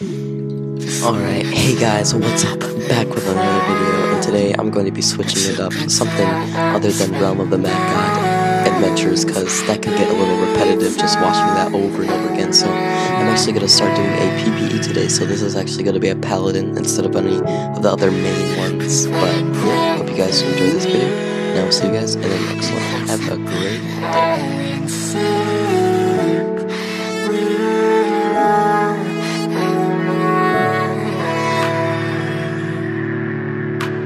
Alright, hey guys, what's up? Back with another video, and today I'm going to be switching it up to something other than Realm of the Mad God Adventures, because that can get a little repetitive just watching that over and over again, so I'm actually going to start doing a PPE today, so this is actually going to be a Paladin instead of any of the other main ones, but yeah, hope you guys enjoy this video, and I'll see you guys in the next one. Have a great day.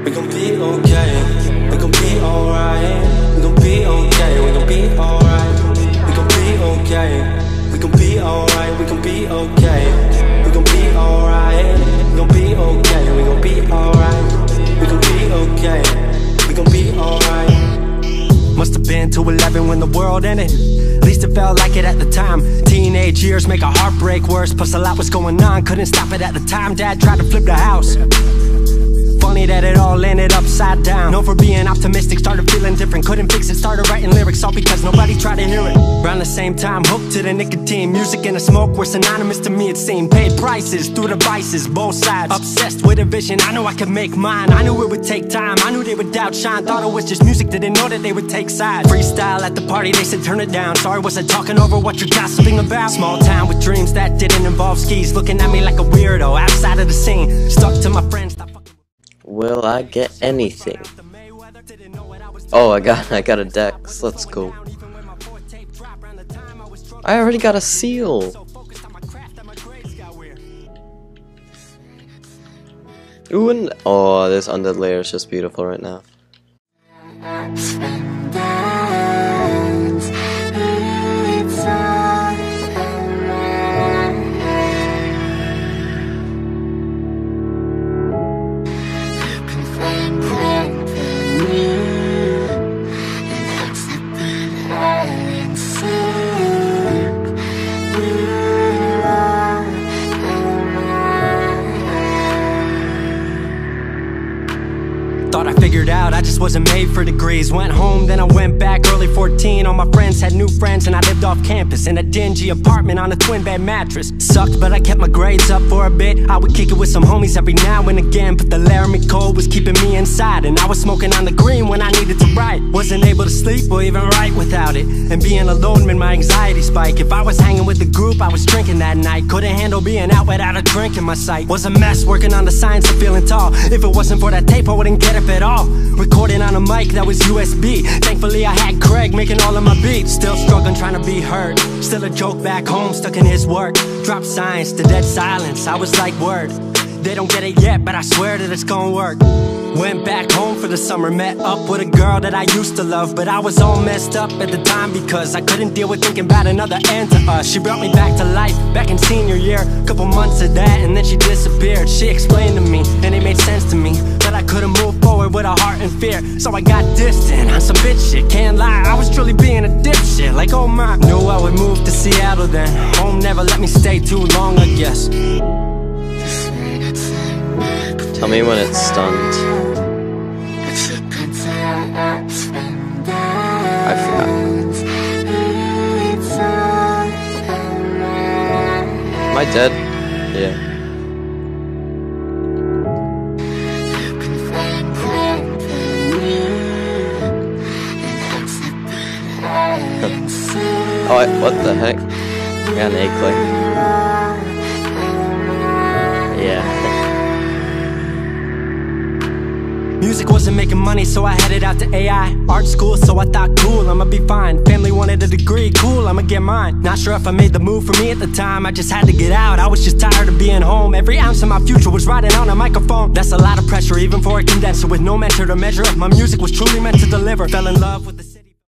We gon' be okay. We gon' be alright. We gon' be okay. We gon' be alright. We gon' be okay. We gon' be alright. We gon' be okay. We gon' be alright. We gon' be okay. We gon' be alright. We gon' be okay. We gon' be alright. Must have been to 11 when the world ended. At least it felt like it at the time. Teenage years make a heartbreak worse. Plus, a lot was going on. Couldn't stop it at the time. Dad tried to flip the house. Funny that it all ended upside down. Known for being optimistic, started feeling different. Couldn't fix it, started writing lyrics, all because nobody tried to hear it. Around the same time, hooked to the nicotine. Music and the smoke were synonymous to me, it seemed. Paid prices through the vices, both sides. Obsessed with a vision, I knew I could make mine. I knew it would take time, I knew they would doubt shine. Thought it was just music, didn't know that they would take sides. Freestyle at the party, they said turn it down. Sorry, was I talking over what you're gossiping about? Small town with dreams that didn't involve skis. Looking at me like a weirdo outside of the scene. Stuck to my friends, Will I get anything? Oh, I got I got a dex. Let's go. I already got a seal. Ooh, and oh, this Undead Lair is just beautiful right now. I figured out I just wasn't made for degrees. Went home, then I went back early 14 All my friends had new friends and I lived off campus In a dingy apartment on a twin bed mattress. Sucked but I kept my grades up for a bit. I would kick it with some homies every now and again But the Laramie cold was keeping me inside And I was smoking on the green when I needed to write Wasn't able to sleep or even write without it. And being alone made my anxiety spike. If I was hanging with the group I was drinking that night. Couldn't handle being out without a drink in my sight. Was a mess working on the science of feeling tall. If it wasn't for that tape I wouldn't get up at all. Recording on a mic that was USB Thankfully I had Craig making all of my beats. Still struggling trying to be heard. Still a joke back home stuck in his work. Drop science to dead silence. I was like word. They don't get it yet but I swear that it's gonna work Went back home for the summer Met up with a girl that I used to love But I was all messed up at the time Because I couldn't deal with thinking about another end to us. She brought me back to life back in senior year Couple months of that and then she disappeared. She explained to me and it made sense to me That I couldn't move forward with a heart in fear. So I got distant on some bitch shit Can't lie, I was truly being a dipshit. Like oh my Knew I would move to Seattle then. Home never let me stay too long I guess. Tell me when it's stunned. Am I dead? Yeah. oh, what the heck? I got an egg clay. Money, so I headed out to AI Art school, so I thought, cool, I'ma be fine. Family wanted a degree, cool, I'ma get mine. Not sure if I made the move for me at the time I just had to get out, I was just tired of being home. Every ounce of my future was riding on a microphone. That's a lot of pressure, even for a condenser With no mentor to measure. Up My music was truly meant to deliver. Fell in love with the